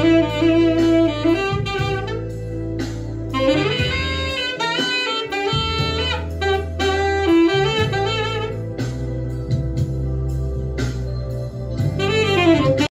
Música